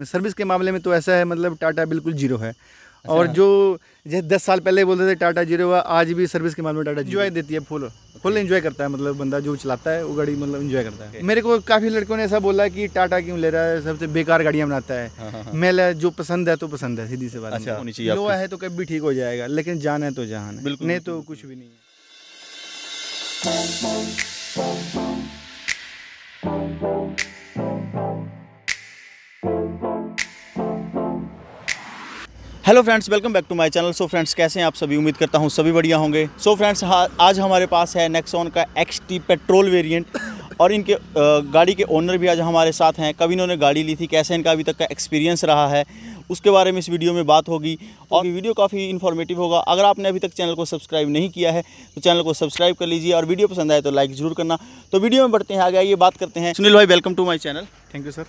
Service के मामले में तो ऐसा है मतलब टाटा बिल्कुल ज़ीरो है। अच्छा। और जो जैसे दस साल पहले बोलते थे टाटा ज़ीरो हुआ आज भी सर्विस के मामले में टाटा इंजॉय देती है फुल फुल एंजॉय करता है मतलब बंदा जो चलाता है वो गाड़ी मतलब इंजॉय करता है। मेरे को काफ़ी लड़कों ने ऐसा बोला कि टाटा क्यों ले रहा है सबसे बेकार गाड़ियाँ बनाता है। मैं जो पसंद है तो पसंद है सीधी से बात अच्छा, होनी चाहिए लो है तो कभी ठीक हो जाएगा लेकिन जान है तो जहान है। बिल्कुल, नहीं तो कुछ भी नहीं है। Hello friends welcome back to my channel so friends कैसे हैं आप सभी? उम्मीद करता हूँ सभी बढ़िया होंगे। सो so फ्रेंड्स आज हमारे पास है नेक्सॉन का एक्स टी पेट्रोल वेरिएंट और इनके गाड़ी के ओनर भी आज हमारे साथ हैं। कभी इन्होंने गाड़ी ली थी, कैसे इनका अभी तक का एक्सपीरियंस रहा है, उसके बारे में इस वीडियो में बात होगी। और वीडियो काफ़ी इन्फॉर्मेटिव होगा। अगर आपने अभी तक चैनल को सब्सक्राइब नहीं किया है तो चैनल को सब्सक्राइब कर लीजिए और वीडियो पसंद आए तो लाइक ज़रूर करना। तो वीडियो में बढ़ते हैं, आगे आइए, बात करते हैं। सुनील भाई welcome to my channel thank you sir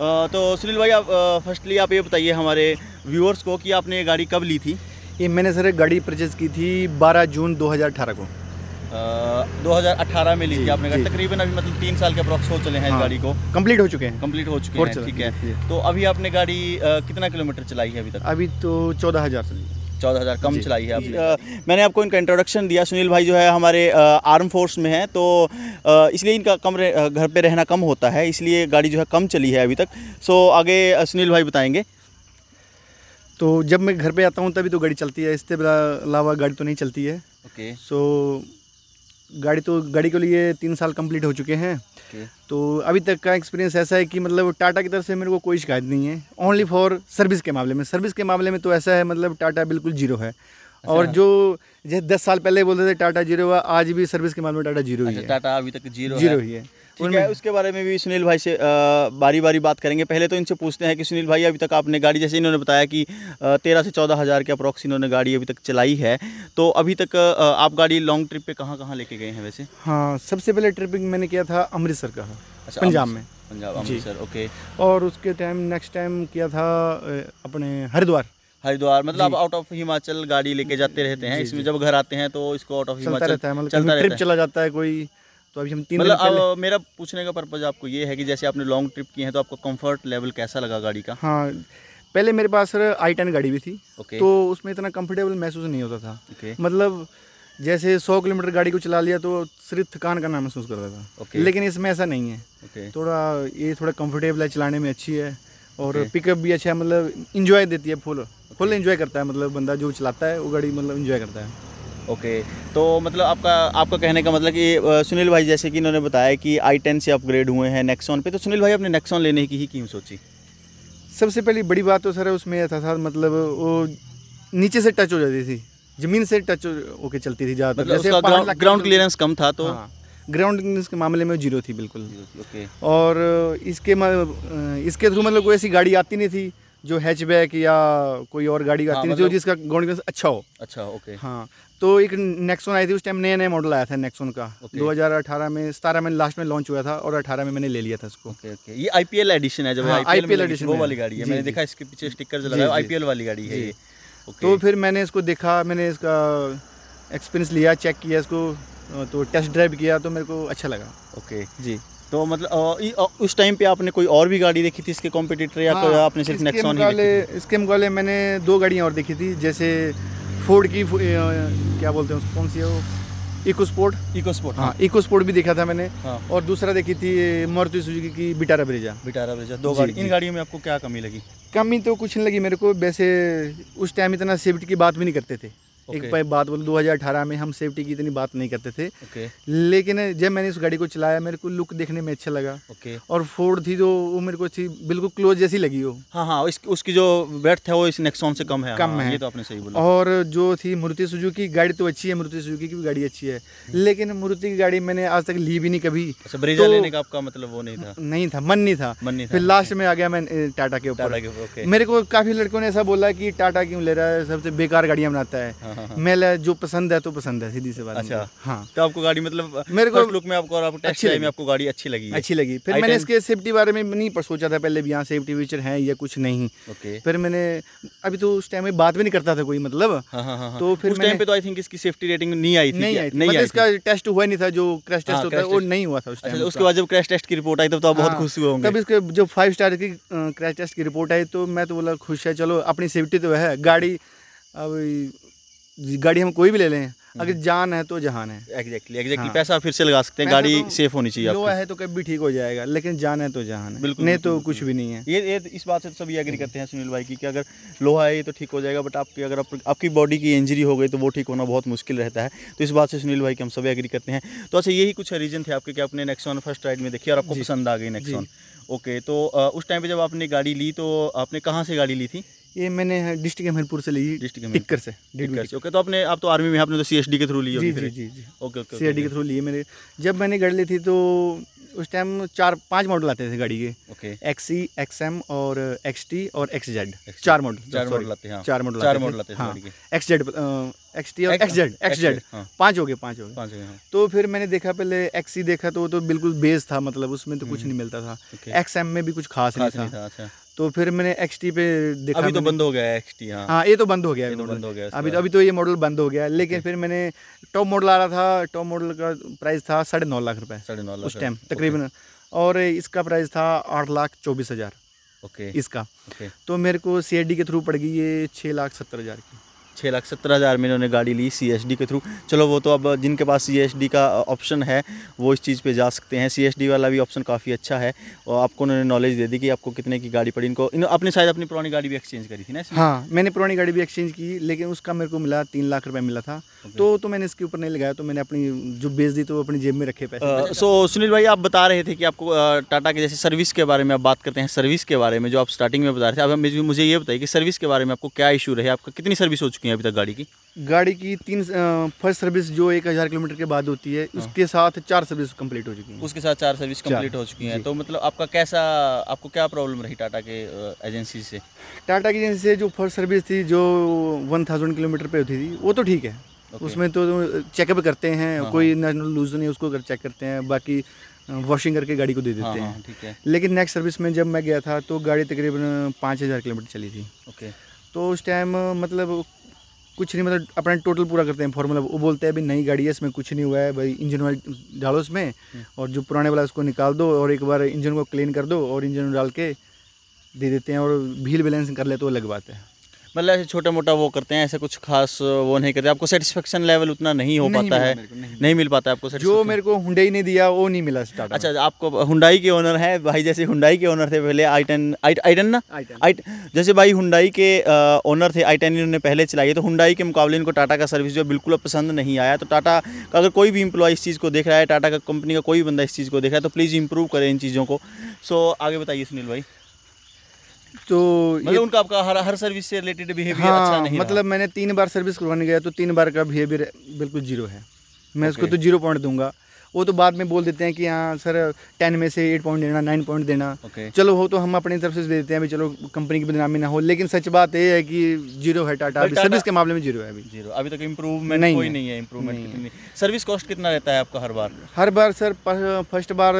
तो सुनील भाई आप फर्स्टली आप ये बताइए हमारे व्यूअर्स को कि आपने ये गाड़ी कब ली थी? ये मैंने सर एक गाड़ी परचेज की थी 12 जून 2018 को। आ, 2018 में ली थी आपने गाड़ी तकरीबन अभी मतलब तीन साल के अप्रॉक्स हो चले हैं इस हाँ। गाड़ी को। कंप्लीट हो चुके हैं। कंप्लीट हो चुके हैं ठीक है तो अभी आपने गाड़ी कितना किलोमीटर चलाई है अभी तक? अभी तो चौदह हज़ार चली चौदह हज़ार कम चलाई है आपने। मैंने आपको इनका इंट्रोडक्शन दिया। सुनील भाई जो है हमारे आर्म फोर्स में है तो इसलिए इनका कम घर पे रहना कम होता है इसलिए गाड़ी जो है कम चली है अभी तक। सो आगे सुनील भाई बताएँगे। तो जब मैं घर पे आता हूँ तभी तो गाड़ी चलती है। इसके अलावा गाड़ी तो नहीं चलती है। ओके सो गाड़ी तो गाड़ी के लिए तीन साल कंप्लीट हो चुके हैं। ओके तो अभी तक का एक्सपीरियंस ऐसा है कि मतलब टाटा की तरफ़ से मेरे को कोई शिकायत नहीं है। ओनली फॉर सर्विस के मामले में। सर्विस के मामले में तो ऐसा है मतलब टाटा बिल्कुल ज़ीरो है। अच्छा। और जो जैसे दस साल पहले बोलते थे टाटा ज़ीरो हुआ आज भी सर्विस के मामले में टाटा ज़ीरो अच्छा, ही। है टाटा अभी तक ज़ीरो ज़ीरो ही है। ठीक है उसके बारे में भी सुनील भाई से बारी बारी बात करेंगे। पहले तो इनसे पूछते हैं कि सुनील भाई अभी तक आपने गाड़ी जैसे इन्होंने बताया कि तेरह से चौदह हज़ार के अप्रॉक्स इन्होंने गाड़ी अभी तक चलाई है तो अभी तक आप गाड़ी लॉन्ग ट्रिप पे कहाँ कहाँ लेके गए हैं वैसे? हाँ सबसे पहले ट्रिपिंग मैंने किया था अमृतसर का। अच्छा पंजाब में। पंजाब अमृतसर ओके और उसके टाइम नेक्स्ट टाइम किया था अपने हरिद्वार। हरिद्वार मतलब आप आउट ऑफ़ हिमाचल गाड़ी लेके जाते रहते हैं इसमें जब घर आते हैं तो इसको आउट ऑफ़ चलता हिमाचल रहता है मतलब चलता रहता ट्रिप चला जाता है कोई। तो अभी हम तीन मतलब अब मेरा पूछने का पर्पज आपको ये है कि जैसे आपने लॉन्ग ट्रिप की है तो आपको कंफर्ट लेवल कैसा लगा गाड़ी का? हाँ पहले मेरे पास सर आई टेन गाड़ी भी थी ओके तो उसमें इतना कंफर्टेबल महसूस नहीं होता था। ओके मतलब जैसे 100 किलोमीटर गाड़ी को चला लिया तो सिर्फ़ थकान करना महसूस करता था। ओके लेकिन इसमें ऐसा नहीं है। ओके थोड़ा ये थोड़ा कंफर्टेबल है चलाने में अच्छी है और Okay. पिकअप भी अच्छा है मतलब इंजॉय देती है फुल फुल इंजॉय करता है मतलब बंदा जो चलाता है वो गाड़ी मतलब इंजॉय करता है। ओके तो मतलब आपका आपका कहने का मतलब कि सुनील भाई जैसे कि इन्होंने बताया कि आई टेन से अपग्रेड हुए हैं नेक्सॉन पे तो सुनील भाई अपने नेक्सॉन लेने की ही क्यों सोची? सबसे पहली बड़ी बात तो सर उसमें यह था, था मतलब वो नीचे से टच हो जाती थी ज़मीन से टच होके चलती थी ज़्यादातर मतलब पहाड़ ग्राउंड ग्राउंड क्लियरेंस कम था तो? हाँ ग्राउंड क्लियरेंस के मामले में ज़ीरो थी बिल्कुल। ओके। और इसके इसके थ्रू मतलब कोई ऐसी गाड़ी आती नहीं थी जो हैचबैक या कोई और गाड़ी हाँ, आती नहीं थी मतलब- जिसका ग्राउंड क्लियरेंस अच्छा हो। अच्छा ओके। हाँ तो एक नेक्सॉन आई थी उस टाइम नया नया मॉडल आया था नेक्सॉन का। दो Okay. 2018 में 17 में लास्ट में लॉन्च हुआ था और 18 में मैंने ले लिया था उसको ओके ओके ये आईपीएल एडिशन है जब हाँ, आईपीएल IPL में वो वाली गाड़ी है। मैंने देखा इसके पीछे स्टिकर जो जी, लगा है आईपीएल वाली गाड़ी है ये। तो फिर मैंने इसको देखा मैंने इसका एक्सपीरियंस लिया चेक किया इसको तो टेस्ट ड्राइव किया तो मेरे को अच्छा लगा। ओके जी। तो मतलब उस टाइम पे आपने कोई और भी गाड़ी देखी थी इसके कॉम्पिटिटर या कोई हाँ, आपने सिर्फ़ नेक्सॉन ही? इसके मुकाबले मैंने दो गाड़ियाँ और देखी थी जैसे फोर्ड की फो- क्या बोलते हैं कौन सी है वो? इको स्पोर्ट इको स्पोर्ट हाँ। इको स्पोर्ट भी देखा था मैंने। हाँ। और दूसरा देखी थी मारुति सुजुकी की बिटारा ब्रिजा बिटारा ब्रिजा दो गाड़ी इन गाड़ियों में आपको क्या कमी लगी? कमी तो कुछ नहीं लगी मेरे को वैसे उस टाइम इतना सेफ्टी की बात भी नहीं करते थे। Okay. बार बात बोल 2018 में हम सेफ्टी की इतनी बात नहीं करते थे। ओके लेकिन जब मैंने उस गाड़ी को चलाया मेरे को लुक देखने में अच्छा लगा। ओके और फोर्ड थी जो वो मेरे को थी बिल्कुल क्लोज जैसी लगी वो। हाँ हाँ इस, उसकी जो वेट है वो इस नेक्सॉन से कम है। कम हाँ, है। ये तो आपने सही बोला। और जो थी मारुति सुजुकी गाड़ी तो अच्छी है मारुति सुजुकी की भी गाड़ी अच्छी है। लेकिन मारुति की गाड़ी मैंने आज तक ली भी नहीं कभी। अच्छा ब्रेजा तो- लेने का आपका मतलब वो नहीं था? नहीं था मन नहीं था। मन नहीं था फिर लास्ट में आ गया मैं टाटा के ऊपर। मेरे को काफ़ी लड़कों ने ऐसा बोला कि टाटा क्यों ले रहा है सबसे बेकार गाड़ियाँ बनाता है। हाँ हाँ, हाँ। जो पसंद है तो पसंद है सीधी से बात अच्छा। हाँ। तो आपको गाड़ी मतलब मेरे को लुक में आपको और आपको टेस्ट अच्छी में। आपको गाड़ी अच्छी लगी अच्छी लगी। फिर मैंने इसके सेफ्टी बारे में नहीं पर सोचा था पहले भी यहाँ सेफ्टी फीचर हैं या कुछ नहीं। ओके फिर मैंने अभी तो उस टाइम में बात भी नहीं करता था कोई मतलब। हाँ हाँ हाँ तो फिर उस टाइम पे तो आई थिंक इसकी सेफ्टी रेटिंग नहीं आई थी। नहीं आई नहीं मतलब इसका टेस्ट हुआ नहीं था जो क्रैश टेस्ट होता है वो नहीं हुआ था उस अच्छा टाइम उसके बाद जब क्रैश टेस्ट की रिपोर्ट आई तब तो आप बहुत खुश हुए होंगे। तब इसके जो फाइव स्टार की क्रैश टेस्ट की रिपोर्ट आई तो मैं तो बोला खुश है चलो अपनी सेफ्टी तो है गाड़ी अब गाड़ी हम कोई भी ले लें अगर जान है तो जहान है। एग्जैक्टली एग्जैक्टली हाँ। पैसा फिर से लगा सकते हैं गाड़ी तो सेफ़ होनी चाहिए लोहा है तो कभी भी ठीक हो जाएगा लेकिन जान है तो जहान है। बिल्कुल, नहीं बिल्कुल, तो कुछ भी नहीं है। ये ये इस बात से तो सभी एग्री करते हैं सुनील भाई की कि अगर लोहा है ये तो ठीक हो जाएगा बट आपकी अगर आपकी बॉडी की इंजरी हो गई तो वो ठीक होना बहुत मुश्किल रहता है। तो इस बात से सुनील भाई की हम सभी एग्री करते हैं। तो अच्छा यही कुछ रीजन थे आपके कि आपने नेक्सॉन फ़र्स्ट राइड में देखी और आपको पसंद आ गई नेक्सॉन ओके तो उस टाइम पर जब आपने गाड़ी ली तो आपने कहाँ से गाड़ी ली थी? ये मैंने डिस्ट्रिक्ट हमीरपुर से ली डिस्ट्रिक्ट टिक्कर से डेढ़ ओके ओके तो आपने आप तो आर्मी में आपने तो सीएचडी के थ्रू ली होगी जी जी जी जी। Okay okay C H D के थ्रू लिए मैंने। जब मैंने गाड़ी ली थी तो उस टाइम चार पाँच मॉडल आते थे गाड़ी के। Okay. X C X M और एक्स टी और एक्स जेड चार मॉडल चार मॉडल आते हैं हाँ। चार मॉडल चार मॉडल आते हाँ। गाड़ी के। एक्स जेड एक्स टी और एक्स जेड एक्स जेड हाँ। पाँच हो गए पाँच हो गए। पाँच जगह हाँ। तो फिर मैंने देखा पहले एक्स सी देखा तो वो तो बिल्कुल बेस था मतलब उसमें तो कुछ नहीं मिलता था। एक्स एम में भी कुछ खास नहीं था। था अच्छा। तो फिर मैंने एक्स टी पे देखा अभी तो बंद हो गया है एक्सटी हाँ। हाँ ये तो बंद हो गया तो बंद हो गया अभी तो अभी तो ये मॉडल बंद हो गया लेकिन फिर मैंने टॉप मॉडल आ रहा था टॉप मॉडल का प्राइस था साढ़े नौ लाख रुपए साढ़े नौ लाख उस टाइम तकरीबन। और इसका प्राइस था आठ लाख चौबीस हज़ार। ओके इसका। तो मेरे को सी के थ्रू पड़ गई ये छः लाख सत्तर हज़ार की। छः लाख सत्तर हज़ार में इन्होंने गाड़ी ली सी एस डी के थ्रू चलो वो तो अब जिनके पास सी का ऑप्शन है वो इस चीज़ पे जा सकते हैं। सी एस डी वाला भी ऑप्शन काफ़ी अच्छा है। और आपको उन्होंने नॉलेज दे दी कि आपको कितने की गाड़ी पड़ी। इनको इन अपने शायद अपनी पुरानी गाड़ी भी एक्सचेंज करी थी ना हाँ मैंने पुरानी गाड़ी भी एक्सचेंज की लेकिन उसका मेरे को मिला तीन लाख रुपए मिला था। तो तो मैंने इसके ऊपर नहीं लगाया तो मैंने अपनी जो बेच दी तो वो अपनी जेब में रखे पैसे। सो सुनील भाई आप बता रहे थे कि आपको टाटा के जैसे सर्विस के बारे में आप बात करते हैं। सर्विस के बारे में जो आप स्टार्टिंग में बता रहे थे। अब मुझे- मुझे ये बताइए कि सर्विस के बारे में आपको क्या इशू रहे? आपका कितनी सर्विस हो चुकी है? अभी तक गाड़ी की? गाड़ी की तीन फ़र्स्ट सर्विस जो एक हज़ार किलोमीटर के बाद होती है उसके साथ चार सर्विस कंप्लीट हो चुकी है। उसके साथ चार सर्विस कंप्लीट हो चुकी हैं। तो मतलब आपका कैसा आपको क्या प्रॉब्लम रही टाटा के एजेंसी से? टाटा की एजेंसी से जो फ़र्स्ट सर्विस थी जो वन थाउज़ेंड किलोमीटर पे होती थी वो तो ठीक है। Okay. उसमें तो चेकअप करते हैं हाँ, कोई नट लूज नहीं उसको कर चेक करते हैं बाकी वॉशिंग करके गाड़ी को दे देते हाँ हैं। हाँ ठीक है। लेकिन नेक्स्ट सर्विस में जब मैं गया था तो गाड़ी तकरीबन पाँच हज़ार किलोमीटर चली थी। ओके तो उस टाइम मतलब कुछ नहीं मतलब अपना टोटल पूरा करते हैं फॉर्मूला वो बोलते हैं अभी नई गाड़ी है इसमें कुछ नहीं हुआ है भाई इंजन ऑयल डालो उसमें हम्म। और जो पुराने वाला उसको निकाल दो और एक बार इंजन को क्लीन कर दो और इंजन डाल के दे देते हैं और व्हील बैलेंस कर ले तो अलग बात है मतलब ऐसे छोटा मोटा वो करते हैं ऐसे कुछ खास वो नहीं करते। आपको सेटिस्फेक्शन लेवल उतना नहीं हो नहीं पाता है। नहीं नहीं मिल पाता है आपको जो मेरे को हुंडई ने दिया वो नहीं मिला स्टार्ट अच्छा आपको हुंडाई के ओनर है भाई जैसे हुंडाई के ओनर थे पहले आई टेन आई टेन ना? आई जैसे भाई हुंडाई के ओनर थे आई टेन इन्होंने पहले चलाई तो हुंडाई के मुकाबले इनको टाटा का सर्विस जो बिल्कुल पसंद नहीं आया। तो टाटा का अगर कोई भी इम्प्लॉय इस चीज़ को देख रहा है टाटा का कंपनी का कोई भी बंदा इस चीज़ को देख रहा है तो प्लीज़ इंप्रूव करें इन चीज़ों को। सो आगे बताइए सुनील भाई। तो मतलब उनका आपका हर हर सर्विस से रिलेटेड बिहेवियर हाँ अच्छा नहीं मतलब मैंने तीन बार सर्विस करवाने गया तो तीन बार का बिहेवियर बिल्कुल ज़ीरो है। मैं उसको तो ज़ीरो पॉइंट दूँगा। वो तो बाद में बोल देते हैं कि हाँ सर टेन में से एट पॉइंट देना नाइन पॉइंट देना। ओके चलो हो तो हम अपनी तरफ़ से दे देते हैं अभी चलो कंपनी की बदनामी ना हो। लेकिन सच बात ये है कि ज़ीरो है टाटा अभी सर्विस के मामले में ज़ीरो है अभी। ज़ीरो अभी तक इम्प्रूवमेंट नहीं कोई। नहीं है इम्प्रूवमेंट सर्विस कॉस्ट कितना। रहता है आपका हर बार? हर बार सर फ़र्स्ट बार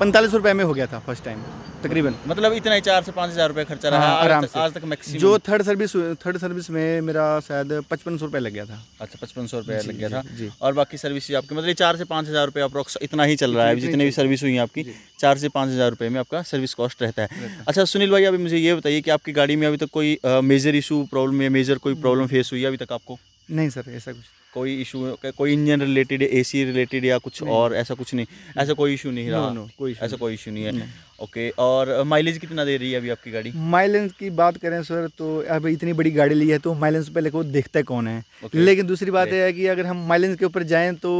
पैंतालीस रुपये में हो गया था फ़र्स्ट टाइम तकरीबन। मतलब इतना ही चार से पाँच हज़ार रुपये खर्चा रहा हाँ, आज आराम तक- से। आज तक मैक्सिमम जो थर्ड सर्विस थर्ड सर्विस में मेरा शायद पचपन सौ रुपये लग गया था। अच्छा पचपन सौ रुपये लग गया था। जी। और बाकी सर्विस आपकी मतलब चार से पाँच हज़ार रुपये अप्रोक्स इतना ही चल रहा है। जितनी भी सर्विस हुई हैं आपकी चार से पाँच हज़ार रुपये में आपका सर्विस कॉस्ट रहता है। अच्छा सुनील भाई अभी मुझे ये बताइए कि आपकी गाड़ी में अभी तक कोई मेजर इशू प्रॉब्लम या मेजर कोई प्रॉब्लम फेस हुई है अभी तक आपको? नहीं सर ऐसा कुछ कोई इशू कोई engine related A C related या कुछ और ऐसा कुछ नहीं। ऐसा कोई इशू नहीं रहा। नो कोई ऐसा कोई इशू नहीं है। ओके और माइलेज कितना दे रही है अभी आपकी गाड़ी? माइलेज की बात करें सर तो अब इतनी बड़ी गाड़ी ली है तो माइलेज पहले को देखता है कौन है. लेकिन दूसरी बात यह है कि अगर हम माइलेज के ऊपर जाएँ तो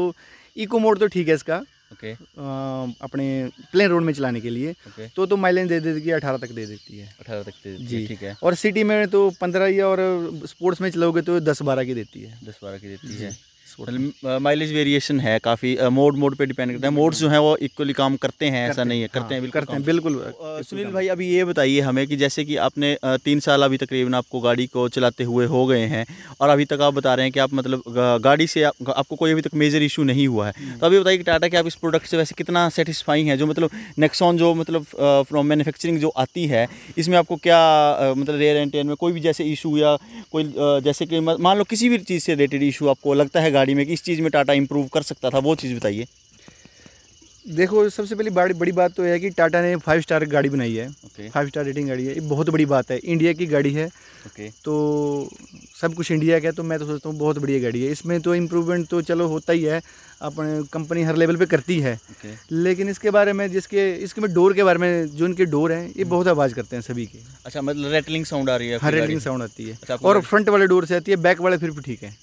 इको मोड तो ठीक है इसका। ओके। अ, अपने प्लेन रोड में चलाने के लिए। ओके। तो तो माइलेज दे देती है अठारह तक दे देती है। अठारह तक दे देती जी। ठीक है। और सिटी में तो पंद्रह या और स्पोर्ट्स में चलाओगे तो दस बारह की देती है। दस बारह की देती है। माइलेज वेरिएशन है काफ़ी मोड मोड पे डिपेंड करता है। मोड्स जो हैं वो इक्वली काम करते हैं ऐसा नहीं है करते हैं बिल्कुल हाँ, करते हैं बिल्कुल सुनील भाई अभी ये बताइए हमें कि जैसे कि आपने तीन साल अभी तकरीबन आपको गाड़ी को चलाते हुए हो गए हैं और अभी तक आप बता रहे हैं कि आप मतलब गाड़ी से आपको कोई अभी तक मेजर इशू नहीं हुआ है। तो अभी बताइए कि टाटा के आप इस प्रोडक्ट से वैसे कितना सेटिस्फाई है जो मतलब नेक्सॉन जो मतलब फ्रॉम मैन्युफैक्चरिंग जो आती है इसमें आपको क्या मतलब रेयर एंड टेयर में कोई भी जैसे इशू या कोई जैसे कि मान लो किसी भी चीज़ से रिलेटेड इशू आपको लगता है गाड़ी में कि इस चीज़ में टाटा इंप्रूव कर सकता था वो चीज़ बताइए। देखो सबसे पहली बड़ी बड़ी बात तो यह है कि टाटा ने फाइव स्टार गाड़ी बनाई है। फाइव स्टार रेटिंग गाड़ी है। ये बहुत बड़ी बात है। इंडिया की गाड़ी है। ओके तो सब कुछ इंडिया का है तो मैं तो सोचता हूँ बहुत बढ़िया गाड़ी है। इसमें तो इम्प्रूवमेंट तो चलो होता ही है। अपने कंपनी हर लेवल पे करती है। लेकिन इसके बारे में जिसके इसके में डोर के बारे में जो इनके डोर हैं ये बहुत आवाज़ करते हैं सभी के। अच्छा मतलब रेटलिंग साउंड आ रही है रेटिंग से? साउंड आती है। अच्छा, और फ्रंट वाले डोर से आती है बैक वाले फिर भी ठीक है।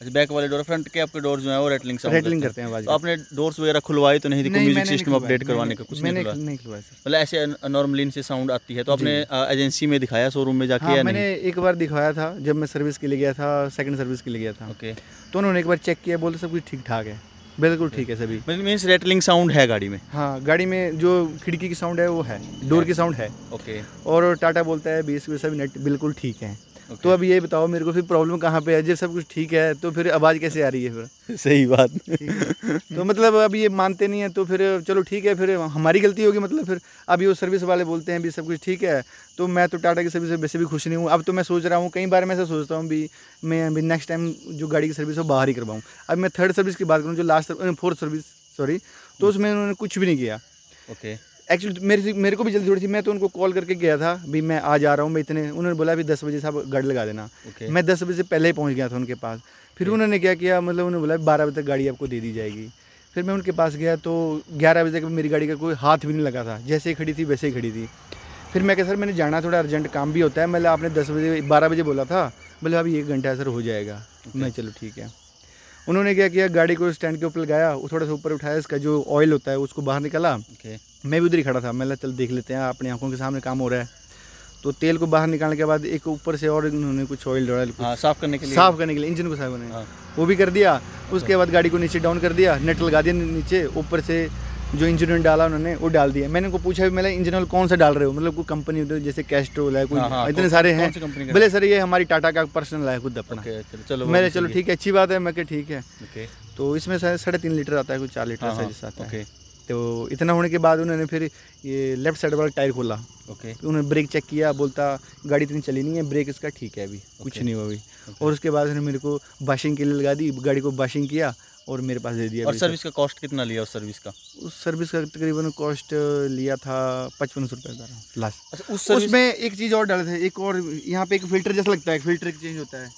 अच्छा बैक वाले डोर फ्रंट के आपके डोर जो है वो रेटलिंग साउंड रेटलिंग करते हैं आवाज़। तो आपने डोर्स वगैरह खुलवाए तो नहीं थी? म्यूज़िक सिस्टम अपडेट करवाने का कुछ मैंने नहीं खुलवाया मतलब ऐसे नॉर्मली इनसे साउंड आती है तो आपने एजेंसी में दिखाया शोरूम में जाके हाँ मैंने एक बार दिखाया था जब मैं सर्विस के लिए गया था सेकंड सर्विस के लिए गया था। ओके तो उन्होंने एक बार चेक किया बोलते सब कुछ ठीक ठाक है। बिल्कुल ठीक है सभी। मीन्स रेटलिंग साउंड है गाड़ी में? हाँ गाड़ी में जो खिड़की की साउंड है वो है। डोर की साउंड है। ओके और टाटा बोलता है बीस में सभी नेट बिल्कुल ठीक है। तो अब ये बताओ मेरे को फिर प्रॉब्लम कहाँ पे है? जब सब कुछ ठीक है तो फिर आवाज़ कैसे आ रही है फिर? सही बात। तो मतलब अब ये मानते नहीं है तो फिर चलो ठीक है फिर हमारी गलती होगी मतलब फिर अब ये वो सर्विस वाले बोलते हैं भी सब कुछ ठीक है तो मैं तो टाटा की सर्विस से वैसे भी खुश नहीं हूँ। अब तो मैं सोच रहा हूँ कई बार मैं ऐसा सोचता हूँ भी मैं अभी नेक्स्ट टाइम जो गाड़ी की सर्विस है बाहर ही करवाऊँ। अब मैं थर्ड सर्विस की बात करूँ जो लास्ट फोर्थ सर्विस सॉरी तो उसमें उन्होंने कुछ भी नहीं किया। ओके एक्चुअली मेरे मेरे को भी जल्दी थोड़ी थी मैं तो उनको कॉल करके गया था भी मैं आ जा रहा हूँ मैं इतने उन्होंने बोला भी दस बजे साहब गाड़ी लगा देना। ओके मैं दस बजे से पहले ही पहुँच गया था उनके पास। फिर okay. उन्होंने क्या किया मतलब उन्होंने बोला बारह बजे तक गाड़ी आपको दे दी जाएगी। फिर मैं उनके पास गया तो ग्यारह बजे तक मेरी गाड़ी का कोई हाथ भी नहीं लगा था। जैसे ही खड़ी थी वैसे ही खड़ी थी। फिर मैं कहा सर मैंने जाना थोड़ा अर्जेंट काम भी होता है। मतलब आपने दस बजे बारह बजे बोला था बोले अभी एक घंटा सर हो जाएगा। मैं चलो ठीक है। उन्होंने क्या किया गाड़ी को स्टैंड के ऊपर लगाया वो थोड़ा सा ऊपर उठाया इसका जो ऑयल होता है उसको बाहर निकाला। ओके मैं भी उधर ही खड़ा था। मैं चल देख लेते हैं अपनी आँखों के सामने काम हो रहा है। तो तेल को बाहर निकालने के बाद एक ऊपर से और उन्होंने कुछ ऑयल डाला हाँ साफ़ करने के लिए। साफ़ करने के लिए इंजन को साफ़ करने हाँ। वो भी कर दिया उसके बाद गाड़ी को नीचे डाउन कर दिया नेट लगा दिया नीचे ऊपर से जो इंजन डाला उन्होंने वो डाल दिया। मैंने उनको पूछा मैंने इंजन ऑयल कौन सा डाल रहे हो? मतलब कोई कंपनी जैसे कैस्ट्रोल है कोई हाँ, हाँ, इतने सारे हैं? बोले सर ये हमारी टाटा का पर्सनल है खुद अपना। चलो मेरे चलो ठीक है। अच्छी बात है। मैं ठीक है। है। तो इसमें साढ़े तीन लीटर आता है कुछ चार लीटर हाँ हाँ जैसा आता है। तो इतना होने के बाद उन्होंने फिर ये लेफ़्ट साइड वाला टायर खोला। ओके तो उन्होंने ब्रेक चेक किया बोलता गाड़ी इतनी चली नहीं है ब्रेक इसका ठीक है अभी okay. कुछ नहीं हुआ अभी। Okay. और उसके बाद उन्होंने मेरे को बाशिंग के लिए लगा दी गाड़ी को बाशिंग किया और मेरे पास दे दिया और सर्विस का। कॉस्ट कितना लिया उस सर्विस का? उस सर्विस का तकरीबन कॉस्ट लिया था पचपन सौ रुपये लास्ट अच्छा उस उसमें एक चीज़ और डाले थे एक और यहाँ पे एक फ़िल्टर जैसा लगता है फ़िल्टर चेंज होता है।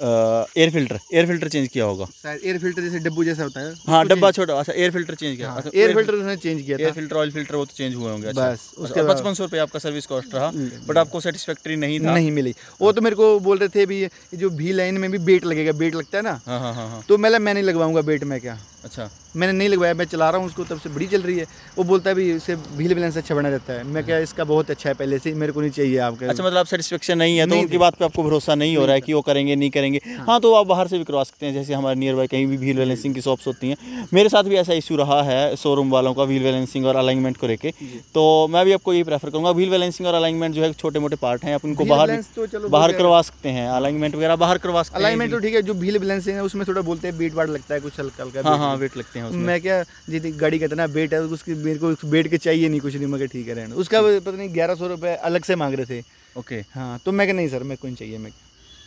Air filter air filter change किया होगा। एयर फ़िल्टर जैसे डब्बू जैसा होता है हाँ डब्बा छोटा अच्छा एयर फ़िल्टर चेंज किया। हाँ, एयर फ़िल्टर उसने चेंज किया एयर फ़िल्टर ऑयल फ़िल्टर वो तो चेंज हुए होंगे अच्छा। बस, उसके पचपन सौ रुपये आपका सर्विस कॉस्ट रहा बट आपको सेटिस्फेक्ट्री नहीं था। नहीं मिली। वो तो मेरे को बोल रहे थे भी जो भी लाइन में भी बेट लगेगा बेट लगता है ना? हाँ हाँ हाँ हाँ। तो मैं मैं नहीं लगवाऊँगा बेट में क्या? अच्छा। मैंने नहीं लगवाया मैं चला रहा हूँ उसको तब से बड़ी चल रही है। वो बोलता है भी इससे व्हील बैलेंस अच्छा बना रहता है। मैं क्या इसका बहुत अच्छा है पहले से ही, मेरे को नहीं चाहिए आपका। अच्छा मतलब आप सेटिस्फेक्शन नहीं है तो उनकी बात पे आपको भरोसा नहीं हो रहा है कि वो करेंगे नहीं करेंगे। हाँ। तो आप बाहर से भी करवा सकते हैं जैसे हमारे नियर बाय कहीं भी व्हील बैलेंसिंग की शॉप्स होती हैं। मेरे साथ भी ऐसा इशू रहा है शोरूम वालों का व्हील बैलेंसिंग और अलाइनमेंट को लेकर तो मैं भी आपको यही प्रेफर करूँगा व्हील बैलेंसिंग और अलाइनमेंट जो है छोटे मोटे पार्ट हैं आप उनको बाहर तो बाहर करवा सकते हैं अलाइनमेंट वगैरह बाहर करवा सकते हैं। अलाइनमेंट तो ठीक है जो व्हील बैलेंसिंग है उसमें थोड़ा बोलते हैं बेट वाट लगता है कुछ हल्का हल्का हाँ beat। हाँ वेट लगते हैं उसमें। मैं क्या जितनी गाड़ी का इतना बेट है उसकी मेरे को बेट के चाहिए नहीं कुछ नहीं मगर ठीक है रहना। उसका पता नहीं ग्यारह सौ रुपये अलग से मांग रहे थे। ओके। हाँ तो मैं क्या नहीं सर मेरे को नहीं चाहिए मैं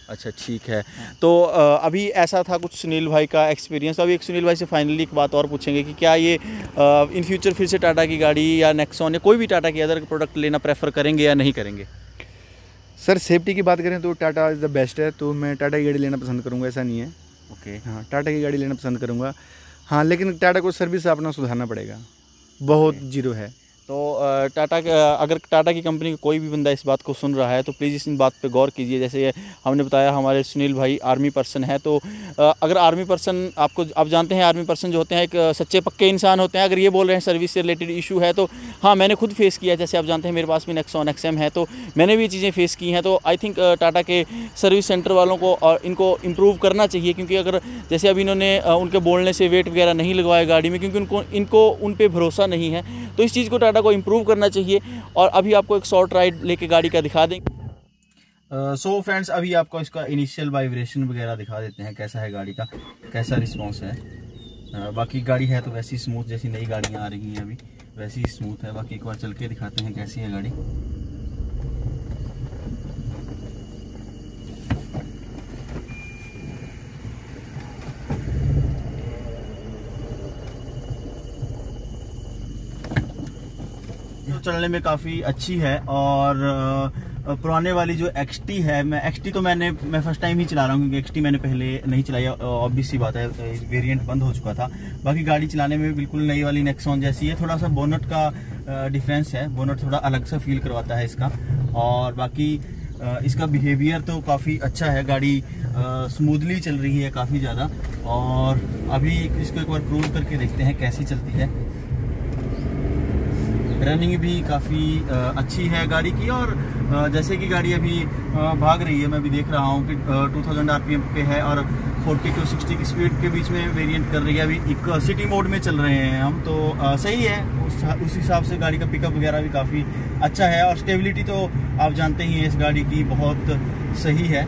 अच्छा ठीक है। तो अभी ऐसा था कुछ सुनील भाई का एक्सपीरियंस अभी एक सुनील भाई से फाइनली एक बात और पूछेंगे कि क्या ये इन फ्यूचर फिर से टाटा की गाड़ी या नेक्सॉन या कोई भी टाटा की अदर प्रोडक्ट लेना प्रेफर करेंगे या नहीं करेंगे? सर सेफ्टी की बात करें तो टाटा इज़ द बेस्ट है तो मैं टाटा की गाड़ी लेना पसंद करूँगा ऐसा नहीं है। ओके। हाँ टाटा की गाड़ी लेना पसंद करूँगा। हाँ लेकिन टाटा को सर्विस अपना सुधारना पड़ेगा। बहुत ज़ीरो है। तो टाटा अगर टाटा की कंपनी का कोई भी बंदा इस बात को सुन रहा है तो प्लीज़ इस बात पे गौर कीजिए। जैसे हमने बताया, हमारे सुनील भाई आर्मी पर्सन है तो अगर आर्मी पर्सन आपको, आप जानते हैं, आर्मी पर्सन जो होते हैं, एक सच्चे पक्के इंसान होते हैं, अगर ये बोल रहे हैं सर्विस से रिलेटेड इशू है तो हाँ मैंने खुद फेस किया जैसे आप जानते हैं, मेरे पास भी नेक्सॉन एक्सएम है तो मैंने भी चीज़ें फेस की हैं तो आई थिंक टाटा के सर्विस सेंटर वालों को और इनको इम्प्रूव करना चाहिए, क्योंकि अगर जैसे अभी इन्होंने उनके बोलने से वेट वगैरह नहीं लगवाया गाड़ी में, क्योंकि उनको, इनको उन पर भरोसा नहीं है तो इस चीज़ को टाटा को इम्प्रूव करना चाहिए और अभी आपको एक शॉर्ट राइड लेके गाड़ी का दिखा दें। सो uh, फ्रेंड्स so अभी आपको इसका इनिशियल वाइब्रेशन वगैरह दिखा देते हैं कैसा है गाड़ी का कैसा रिस्पॉन्स है। uh, बाकी गाड़ी है तो वैसी स्मूथ जैसी नई गाड़ियाँ आ रही हैं अभी वैसी स्मूथ है। बाकी एक बार चल के दिखाते हैं कैसी है गाड़ी। चलने में काफ़ी अच्छी है और पुराने वाली जो XT है, मैं XT तो मैंने, मैं फ़र्स्ट टाइम ही चला रहा हूँ क्योंकि XT मैंने पहले नहीं चलाई ऑब्वियस सी बात है वेरिएंट बंद हो चुका था। बाकी गाड़ी चलाने में बिल्कुल नई वाली नेक्सॉन जैसी है थोड़ा सा बोनट का डिफरेंस है बोनट थोड़ा अलग सा फील करवाता है इसका। और बाकी इसका बिहेवियर तो काफ़ी अच्छा है, गाड़ी स्मूथली चल रही है काफ़ी ज़्यादा। और अभी इसको एक बार क्रूज करके देखते हैं कैसी चलती है। रनिंग भी काफ़ी अच्छी है गाड़ी की और जैसे कि गाड़ी अभी भाग रही है, मैं भी देख रहा हूँ कि टू थाउज़ेंड आर पे है और 40 टू 60 की स्पीड के बीच में वेरिएंट कर रही है। अभी एक सिटी मोड में चल रहे हैं हम तो सही है। उस हिसाब से गाड़ी का पिकअप वगैरह भी काफ़ी अच्छा है और स्टेबिलिटी तो आप जानते ही हैं, इस गाड़ी की बहुत सही है।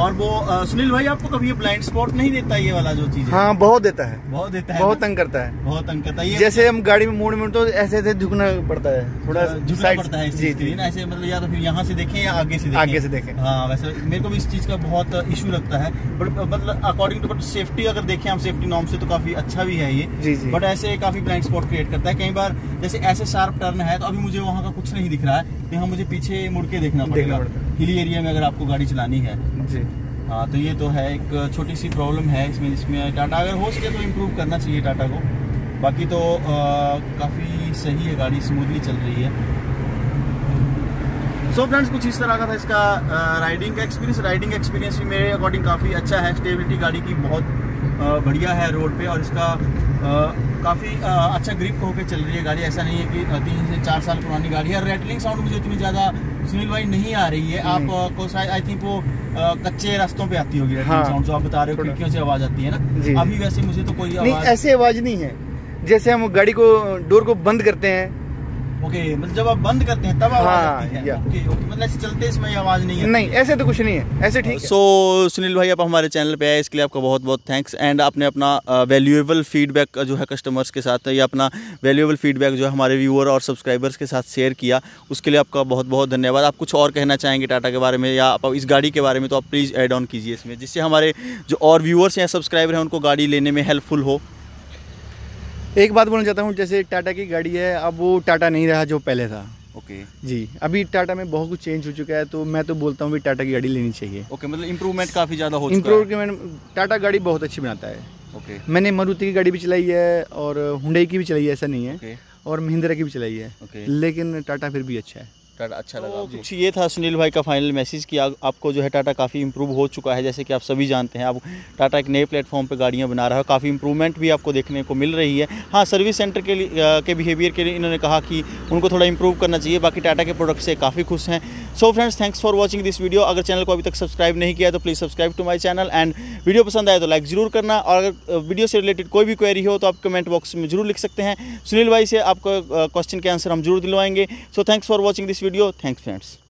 और वो अ, सुनील भाई आपको कभी ब्लाइंड स्पॉट नहीं देता ये वाला जो चीज़ हाँ? बहुत देता है। बहुत देता है बहुत तंग करता है। बहुत तंग करता है। जैसे हम गाड़ी में मोड़ में तो ऐसे ऐसे झुकना पड़ता है थोड़ा झुकना पड़ता है जी जी। ना ऐसे मतलब या तो फिर यहाँ से देखें या आगे से देखें। आगे से देखें। हाँ वैसे मेरे को भी इस चीज़ का बहुत इशू लगता है बट मतलब अकॉर्डिंग टू बट सेफ्टी अगर देखें हम सेफ्टी नॉर्म से तो काफ़ी अच्छा भी है ये। बट ऐसे काफ़ी ब्लाइंड स्पॉट क्रिएट करता है। कई बार जैसे ऐसे शार्प टर्न है तो अभी मुझे वहाँ का कुछ नहीं दिख रहा है। यहाँ मुझे पीछे मुड़ के देखना पड़ेगा। हिली एरिया में अगर आपको गाड़ी चलानी है जी। हाँ तो ये तो है, एक छोटी सी प्रॉब्लम है इसमें इसमें टाटा अगर हो सके तो इम्प्रूव करना चाहिए टाटा को। बाकी तो काफ़ी सही है गाड़ी स्मूथली चल रही है। सो so फ्रेंड्स कुछ इस तरह का था इसका राइडिंग का एक्सपीरियंस राइडिंग एक्सपीरियंस भी मेरे अकॉर्डिंग काफ़ी अच्छा है। स्टेबिलिटी गाड़ी की बहुत बढ़िया है रोड पे और इसका काफ़ी अच्छा ग्रिप होकर चल रही है गाड़ी। ऐसा नहीं है कि तीन से चार साल पुरानी गाड़ी है। रेटलिंग साउंड मुझे इतनी ज़्यादा सुनील भाई नहीं आ रही है। आप को शायद आई थिंक वो कच्चे रास्तों पे आती होगी हाँ, साउंड जो आप बता रहे हो खिड़कियों से आवाज़ आती है ना? अभी वैसे मुझे तो कोई नहीं आवाज़ ऐसी आवाज़ नहीं है। जैसे हम गाड़ी को डोर को बंद करते हैं ओके मतलब जब आप बंद करते हैं तब आवाज़ हाँ, आती है। या। ओके ओके मतलब ऐसे चलते इसमें आवाज़ नहीं है। नहीं ऐसे तो कुछ नहीं है ऐसे ठीक है। सो सुनील भाई आप हमारे चैनल पे आए इसके लिए आपका बहुत बहुत थैंक्स एंड आपने अपना वैल्यूएबल फीडबैक जो है कस्टमर्स के साथ या अपना वैल्यूएबल फीडबैक जो है हमारे व्यूअर और सब्सक्राइबर्स के साथ शेयर किया उसके लिए आपका बहुत बहुत धन्यवाद। आप कुछ और कहना चाहेंगे टाटा के बारे में या आप इस गाड़ी के बारे में तो आप प्लीज़ एड ऑन कीजिए इसमें जिससे हमारे जो और व्यूअर्स या सब्सक्राइबर हैं उनको गाड़ी लेने में हेल्पफुल हो। एक बात बोलना चाहता हूँ जैसे टाटा की गाड़ी है अब वो टाटा नहीं रहा जो पहले था। ओके जी अभी टाटा में बहुत कुछ चेंज हो चुका है तो मैं तो बोलता हूँ भी टाटा की गाड़ी लेनी चाहिए। ओके मतलब इम्प्रूवमेंट काफ़ी ज़्यादा हो चुका इम्प्रूव के मैंने टाटा गाड़ी बहुत अच्छी बनाता है। ओके ओके मैंने मारुति की गाड़ी भी चलाई है और हुडई की भी चलाई है ऐसा नहीं है। और महिंद्रा की भी चलाई है। लेकिन टाटा फिर भी अच्छा है। टाटा अच्छा तो लगा कुछ ये था सुनील भाई का फाइनल मैसेज कि आ, आपको जो है टाटा काफ़ी इंप्रूव हो चुका है जैसे कि आप सभी जानते हैं आप टाटा एक नए प्लेटफॉर्म पे गाड़ियाँ बना रहा है काफ़ी इंप्रूवमेंट भी आपको देखने को मिल रही है। हाँ सर्विस सेंटर के लिए के बिहेवियर के लिए इन्होंने कहा कि उनको थोड़ा इंप्रूव करना चाहिए बाकी टाटा के प्रोडक्ट से काफ़ी खुश हैं। So friends thanks for watching this video अगर चैनल को अभी तक सब्सक्राइब नहीं किया तो please subscribe to my channel and video पसंद आए तो लाइक ज़रूर करना। और अगर वीडियो से रिलेटेड कोई भी क्वेरी हो तो आप कमेंट बॉक्स में ज़रूर लिख सकते हैं। सुनील भाई से आपको क्वेश्चन के आंसर हम ज़रूर दिलवाएँगे। So thanks for watching this video thanks friends